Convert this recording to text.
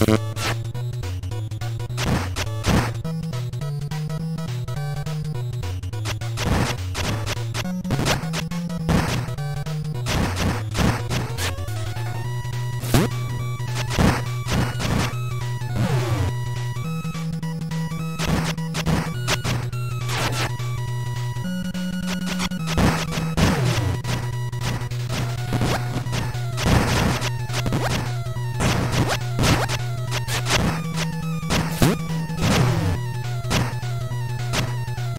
you